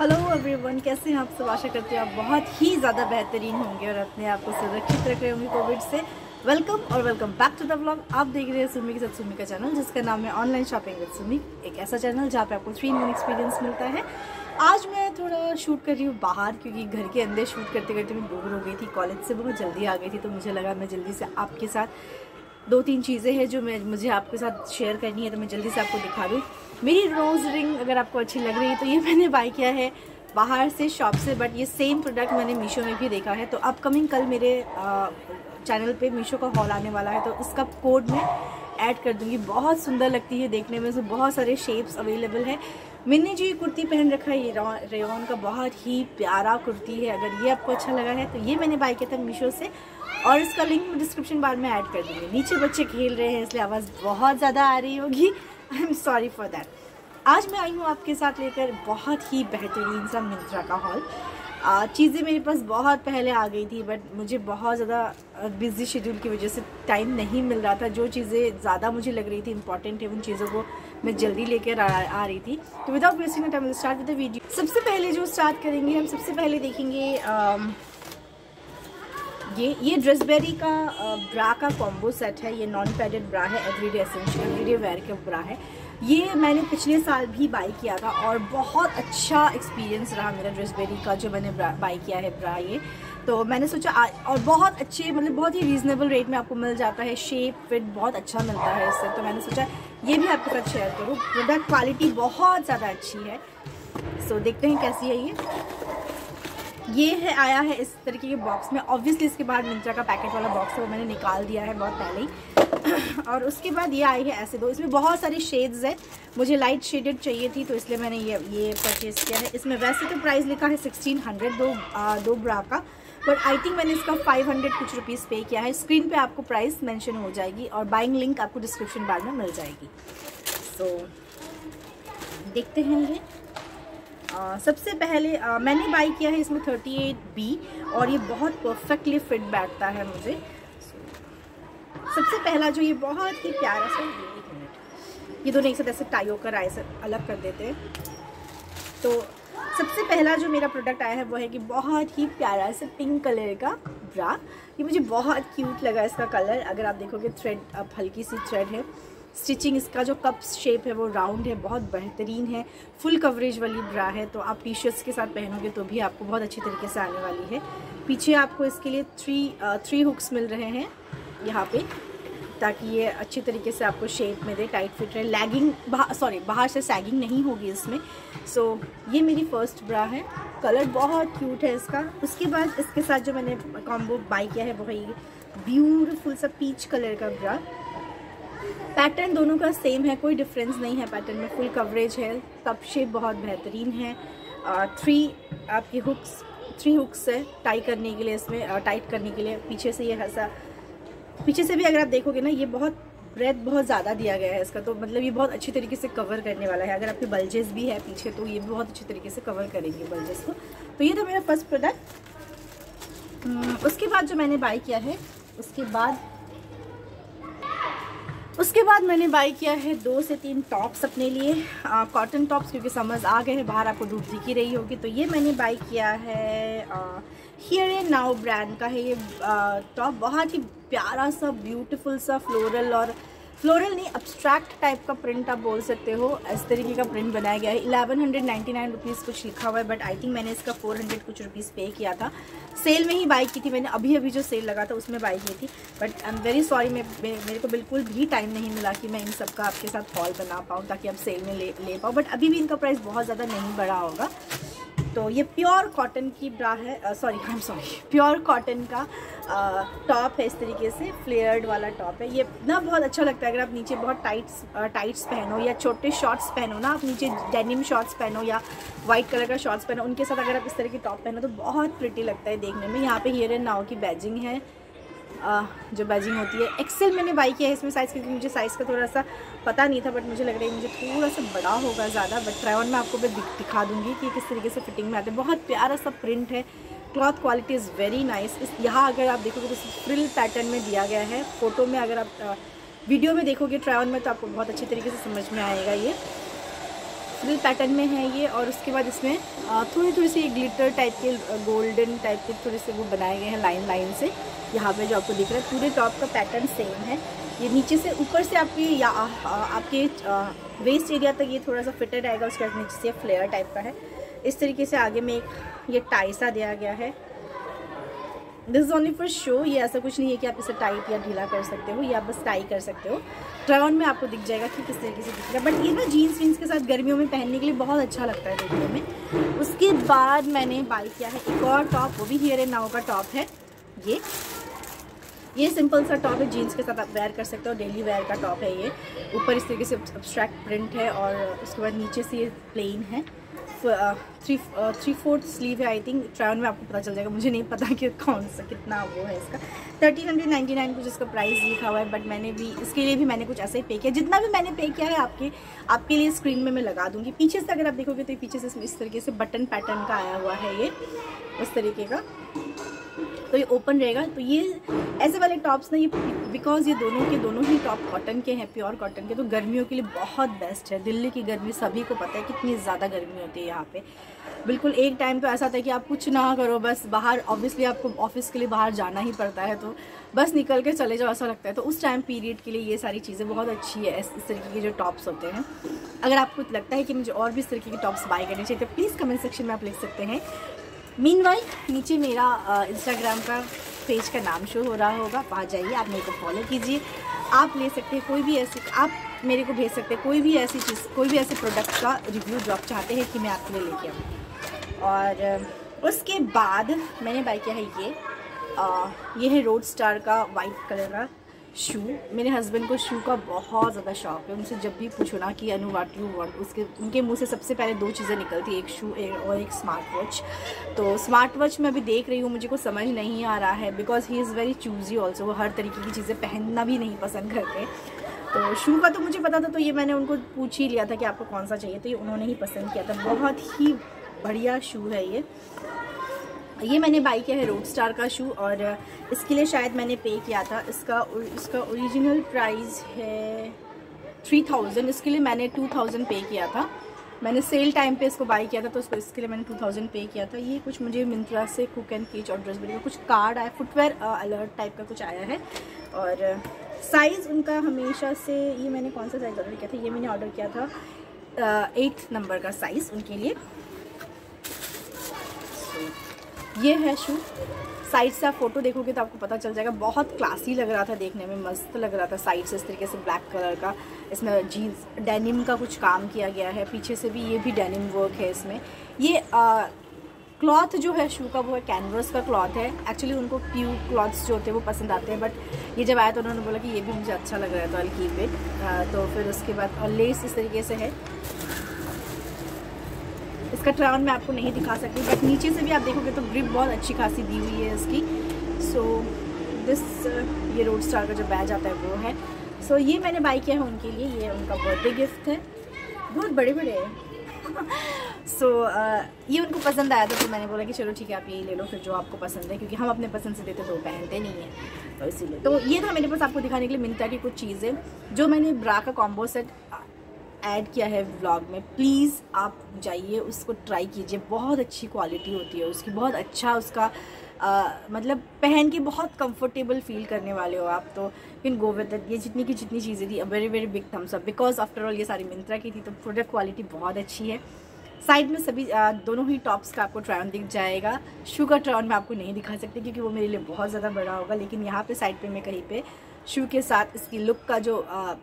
Hello everyone कैसे हैं आप सब? आशा करते हैं आप बहुत ही ज़्यादा बेहतरीन होंगे और अपने आप को सुरक्षित रख रहे होंगे कोविड से। वेलकम और welcome back to the blog आप देख रहे हैं सुमी के साथ सुमी का चैनल जिसका नाम है ऑनलाइन शॉपिंग विद सुमी एक ऐसा चैनल जहाँ पे आपको थ्री इन एक्सपीरियंस मिलता है। आज मैं थोड़ा शूट कर रही हूँ बाहर, क्योंकि घर के अंदर शूट करते करते मैं बोर हो गई थी। कॉलेज से बहुत जल्दी आ गई थी तो मुझे लगा मैं जल्दी से आपके साथ दो तीन चीज़ें हैं जो मैं, मुझे आपके साथ शेयर करनी है तो मैं जल्दी से आपको दिखा दूँ। मेरी रोज़ रिंग अगर आपको अच्छी लग रही है तो ये मैंने बाई किया है बाहर से शॉप से बट ये सेम प्रोडक्ट मैंने मीशो में भी देखा है। तो अपकमिंग कल मेरे चैनल पे मीशो का हॉल आने वाला है तो इसका कोड मैं ऐड कर दूँगी। बहुत सुंदर लगती है देखने में इसमें बहुत सारे शेप्स अवेलेबल है। मैंने जो ये कुर्ती पहन रखा है, ये रेन का बहुत ही प्यारा कुर्ती है, अगर ये आपको अच्छा लगा है तो ये मैंने बाई किया था मीशो से। और इसका लिंक डिस्क्रिप्शन बार में ऐड कर दूँगी। नीचे बच्चे खेल रहे हैं, इसलिए आवाज़ बहुत ज़्यादा आ रही होगी। I am sorry for that आज मैं आई हूँ आपके साथ लेकर बहुत ही बेहतरीन सा मिंत्रा का हॉल। चीज़ें मेरे पास बहुत पहले आ गई थी बट मुझे बहुत ज़्यादा बिज़ी शेड्यूल की वजह से टाइम नहीं मिल रहा था। जो चीज़ें ज़्यादा मुझे लग रही थी इंपॉर्टेंट है उन चीज़ों को मैं जल्दी लेकर आ, आ रही थी। तो without wasting time start with video सबसे पहले जो स्टार्ट करेंगे हम सबसे पहले देखेंगे ये ये ड्रेसबेरी का ब्रा का कॉम्बो सेट है, ये नॉन पैडेड ब्रा है एवरीडे एसेंशियल एवरीडे वेयर के ब्रा है। ये मैंने पिछले साल भी बाई किया था और बहुत अच्छा एक्सपीरियंस रहा मेरा ड्रेसबेरी का जो मैंने बाई किया है ब्रा ये। तो मैंने सोचा और बहुत अच्छे मतलब बहुत ही रीज़नेबल रेट में आपको मिल जाता है शेप फिट बहुत अच्छा मिलता है इससे। तो मैंने सोचा ये भी आपके साथ शेयर करूँ। प्रोडक्ट क्वालिटी बहुत ज़्यादा अच्छी है। सो देखते हैं कैसी है ये। ये है आया है इस तरीके के बॉक्स में। ऑब्वियसली इसके बाद मिंत्रा का पैकेट वाला बॉक्स है वो मैंने निकाल दिया है बहुत पहले ही। और उसके बाद ये आई है ऐसे दो। इसमें बहुत सारी शेड्स है। मुझे लाइट शेडेड चाहिए थी तो इसलिए मैंने ये ये परचेज़ किया है। इसमें वैसे तो प्राइस लिखा है सिक्सटीन हंड्रेड दो आ, दो ब्रा का। बट आई थिंक मैंने इसका फाइव हंड्रेड कुछ रुपीज़ पे किया है। स्क्रीन पे आपको प्राइस मेंशन हो जाएगी और बाइंग लिंक आपको डिस्क्रिप्शन बार में मिल जाएगी। सो so, देखते हैं ये। आ, सबसे पहले आ, मैंने बाई किया है इसमें 38 बी और ये बहुत परफेक्टली फिट बैठता है मुझे। सबसे पहला जो ये बहुत ही प्यारा सा एक मिनट ये दोनों एक साथ ऐसे टाई होकर आए से अलग कर देते हैं। तो सबसे पहला जो मेरा प्रोडक्ट आया है वो है कि बहुत ही प्यारा सा पिंक कलर का ब्रा ये मुझे बहुत क्यूट लगा इसका कलर अगर आप देखोगे थ्रेड अब हल्की सी थ्रेड है। स्टिचिंग इसका जो कप शेप है वो राउंड है बहुत बेहतरीन है फुल कवरेज वाली ब्रा है तो आप टी शर्ट्स के साथ पहनोगे तो भी आपको बहुत अच्छी तरीके से आने वाली है। पीछे आपको इसके लिए थ्री थ्री हुक्स मिल रहे हैं यहाँ पे ताकि ये अच्छी तरीके से आपको शेप में दे टाइट फिट रहे। लैगिंग सॉरी बाहर से सैगिंग नहीं होगी इसमें। सो so, ये मेरी फ़र्स्ट ब्रा है। कलर बहुत क्यूट है इसका। उसके बाद इसके साथ जो मैंने कॉम्बो बाई किया है वो है ब्यूटीफुल सा पीच कलर का ब्रा पैटर्न दोनों का सेम है, कोई डिफरेंस नहीं है पैटर्न में। फुल कवरेज है तब शेप बहुत बेहतरीन है। थ्री आपकी हुक्स थ्री हुक्स है टाई करने के लिए इसमें टाइट करने के लिए। पीछे से ये ऐसा, पीछे से भी अगर आप देखोगे ना, ये बहुत ब्रेथ बहुत ज़्यादा दिया गया है इसका तो मतलब ये बहुत अच्छी तरीके से कवर करने वाला है। अगर आपके बल्जेस भी है पीछे तो ये भी बहुत अच्छी तरीके से कवर करेंगे बल्जेस को। तो ये था मेरा फ़र्स्ट प्रोडक्ट उसके बाद जो मैंने बाई किया है, उसके बाद उसके बाद मैंने बाई किया है दो से तीन टॉप्स अपने लिए। कॉटन टॉप्स क्योंकि समझ आ गए हैं, बाहर आपको धूप दिखी रही होगी। तो ये मैंने बाई किया है हियर एंड नाउ ब्रांड का है ये टॉप बहुत ही प्यारा सा ब्यूटीफुल सा फ्लोरल और फ्लोरल नहीं अब्स्ट्रैक्ट टाइप का प्रिंट आप बोल सकते हो, इस तरीके का प्रिंट बनाया गया है। Eleven hundred ninety nine rupees कुछ लिखा हुआ है बट आई थिंक मैंने इसका फोर हंड्रेड कुछ रुपीज़ पे किया था। सेल में ही बाई की थी मैंने अभी अभी जो सेल लगा था उसमें बाई की थी। But I am very sorry मैं, मेरे को बिल्कुल भी टाइम नहीं मिला कि मैं इन सब का आपके साथ हॉल बना पाऊँ, ताकि आप सेल में ले ले पाऊँ। बट अभी भी इनका प्राइस बहुत ज़्यादा नहीं बढ़ा होगा। तो ये प्योर कॉटन की ब्रा है sorry I am sorry pure cotton का टॉप है, इस तरीके से, फ्लेयर्ड वाला टॉप है। ये ना बहुत अच्छा लगता है, अगर आप नीचे बहुत टाइट्स टाइट्स पहनो या छोटे शॉर्ट्स पहनो ना, आप नीचे डेनिम शॉर्ट्स पहनो या वाइट कलर का शॉर्ट्स पहनो, उनके साथ अगर आप इस तरह के टॉप पहनो तो बहुत प्रिटी लगता है देखने में। यहाँ पे हियर एंड नाव की बैजिंग है। जो बैजिंग होती है एक्सेल मैंने बाई किया है इसमें साइज़ क्योंकि मुझे साइज़ का थोड़ा सा पता नहीं था बट मुझे लग रहा है मुझे थोड़ा सा बड़ा होगा ज़्यादा बट ट्रायन में आपको मैं दिखा दूँगी कि किस तरीके से फिटिंग में आते हैं। बहुत प्यारा सा प्रिंट है। Cloth quality is very nice is, यहाँ अगर आप देखोगे तो फ्रिल पैटर्न में दिया गया है। फ़ोटो में अगर आप वीडियो में देखोगे ट्रायन में तो आपको बहुत अच्छे तरीके से समझ में आएगा ये। फ्रिल पैटर्न में है ये, और उसके बाद इसमें थोड़ी थोड़ी सी ग्लिटर टाइप के, गोल्डन टाइप के थोड़े से वो बनाए गए हैं लाइन लाइन से। यहाँ पे जो आपको दिख रहा है, पूरे टॉप का पैटर्न सेम है। ये नीचे से ऊपर से आपकी या आपके वेस्ट एरिया तक ये थोड़ा सा फिटेड आएगा उसके बाद नीचे से फ्लेयर टाइप का है। इस तरीके से आगे में एक ये टाई सा दिया गया है। This is only for show ये ऐसा कुछ नहीं है कि आप इसे टाइट या ढीला कर सकते हो, या बस टाई कर सकते हो। ट्राउन में आपको दिख जाएगा कि किस तरीके से दिख रहा है। बट ये ना जीन्स वीन्स के साथ गर्मियों में पहनने के लिए बहुत अच्छा लगता है देखने में। उसके बाद मैंने बाई किया है एक और टॉप वो भी हियर एंड नाउ का टॉप है। ये ये सिंपल सा टॉप है, जीन्स के साथ आप वेयर कर सकते हो डेली वेयर का टॉप है ये। ऊपर इस तरीके से अब्स्ट्रैक्ट प्रिंट है और उसके बाद नीचे से ये प्लेन है। थ्री थ्री फोर्थ स्लीव है आई थिंक ट्राउन में आपको पता चल जाएगा, मुझे नहीं पता कि कौन सा कितना वो है इसका। थर्टीन हंड्रेड नाइन्टी नाइन कुछ इसका प्राइस लिखा हुआ है बट मैंने भी, इसके लिए भी मैंने कुछ ऐसा ही पे किया। जितना भी मैंने पे किया है आपके आपके लिए स्क्रीन में मैं लगा दूँगी। पीछे से अगर आप देखोगे तो पीछे से इस तरीके से बटन पैटर्न का आया हुआ है ये उस तरीके का। तो ये ओपन रहेगा। तो ये ऐसे वाले टॉप्स ना, ये बिकॉज़ ये दोनों के दोनों ही टॉप कॉटन के हैं प्योर कॉटन के तो गर्मियों के लिए बहुत बेस्ट है। दिल्ली की गर्मी सभी को पता है कितनी ज़्यादा गर्मी होती है यहाँ पे। बिल्कुल एक टाइम तो ऐसा था कि आप कुछ ना करो, बस बाहर ऑब्वियसली आपको ऑफ़िस के लिए बाहर जाना ही पड़ता है तो बस निकल के चले जाओ, ऐसा लगता है। तो उस टाइम पीरियड के लिए ये सारी चीज़ें बहुत अच्छी है, इस तरीके के जो टॉप्स होते हैं। अगर आपको लगता है कि मुझे और भी इस तरीके के टॉप्स बाय करने चाहिए तो प्लीज़ कमेंट सेक्शन में आप लिख सकते हैं। मीन नीचे मेरा इंस्टाग्राम का पेज का नाम शो हो रहा होगा वहाँ जाइए आप मेरे को फॉलो कीजिए। आप ले सकते हैं कोई भी ऐसी आप मेरे को भेज सकते हैं कोई भी ऐसी चीज़ कोई भी ऐसे प्रोडक्ट का रिव्यू जो आप चाहते हैं कि मैं आपके लिए लेके आऊँ। और उसके बाद मैंने बाई किया है ये आ, ये है रोड स्टार का वाइट कलर का शू, मेरे हस्बैंड को शू का बहुत ज़्यादा शौक है। उनसे जब भी पूछो ना कि, अनु वाट यू वांट उसके, उनके मुँह से सबसे पहले दो चीज़ें निकलती एक शू और एक स्मार्ट वॉच तो स्मार्ट वॉच मैं अभी देख रही हूँ, मुझे को समझ नहीं आ रहा है because he is very choosy also वो हर तरीके की चीज़ें पहनना भी नहीं पसंद करते। तो शू का तो मुझे पता था तो ये मैंने उनको पूछ ही लिया था कि आपको कौन सा चाहिए तो ये उन्होंने ही पसंद किया था। बहुत ही बढ़िया शू है ये। ये मैंने बाई किया है रोड स्टार का शू और इसके लिए शायद मैंने पे किया था। इसका इसका ओरिजिनल प्राइस है थ्री थाउज़ेंड इसके लिए मैंने टू थाउज़ेंड पे किया था। मैंने सेल टाइम पे इसको बाई किया था तो उसको इसके लिए मैंने टू थाउज़ेंड पे किया था। ये कुछ मुझे मिंत्रा से कुक एंड कीच और ड्रेस का कुछ कार्ड आया फुटवेयर अलर्ट टाइप का कुछ आया है। और साइज़ उनका हमेशा से, ये मैंने कौन सा साइज़ ऑर्डर किया था? ये मैंने ऑर्डर किया था एट्थ नंबर का साइज़ उनके लिए। ये है शू। साइड से आप फ़ोटो देखोगे तो आपको पता चल जाएगा, बहुत क्लासी लग रहा था देखने में, मस्त लग रहा था साइड से इस तरीके से ब्लैक कलर का। इसमें जीन्स डेनिम का कुछ काम किया गया है। पीछे से भी ये भी डेनिम वर्क है इसमें। ये क्लॉथ जो है शू का वो है कैनवस का क्लॉथ है। एक्चुअली उनको प्यू क्लॉथ्स जो होते हैं वो पसंद आते हैं बट ये जब आया तो उन्होंने बोला कि ये भी मुझे अच्छा लग रहा है तो अल कीप इट तो फिर उसके बाद, और लेस इस तरीके से है। इसका ट्राउन मैं आपको नहीं दिखा सकती बट नीचे से भी आप देखोगे तो ग्रिप बहुत अच्छी खासी दी हुई है इसकी। सो so, दिस ये रोड स्टार का जो बैज आता है वो है। सो so, ये मैंने बाई किया है उनके लिए ये उनका बर्थडे गिफ्ट है। बहुत बड़े बड़े हैं। सो so, uh, ये उनको पसंद आया था तो मैंने बोला कि चलो ठीक है आप ये ले लो फिर जो आपको पसंद है क्योंकि हम अपने पसंद से देते तो पहनते नहीं हैं। तो इसीलिए। तो ये था मेरे पास आपको दिखाने के लिए मिनता की कुछ चीज़ें जो मैंने ब्रा का कॉम्बो सेट ऐड किया है व्लॉग में प्लीज़ आप जाइए उसको ट्राई कीजिए। बहुत अच्छी क्वालिटी होती है उसकी बहुत अच्छा उसका आ, मतलब पहन के बहुत कंफर्टेबल फील करने वाले हो आप तो। इन गो ये जितनी की जितनी चीज़ें थी very very big thumbs up because after all ये सारी मिंत्रा की थी तो प्रोडक्ट क्वालिटी बहुत अच्छी है। साइड में सभी आ, दोनों ही टॉप्स का आपको ट्राउन दिख जाएगा। शू का ट्राउन मैं आपको नहीं दिखा सकती क्योंकि वो मेरे लिए बहुत ज़्यादा बड़ा होगा लेकिन यहाँ पे साइड पे मैं कहीं पे शू के साथ इसकी लुक का जो आ,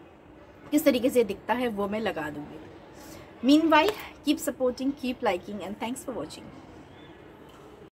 किस तरीके से दिखता है वो मैं लगा दूँगी। Meanwhile keep supporting keep liking and thanks for watching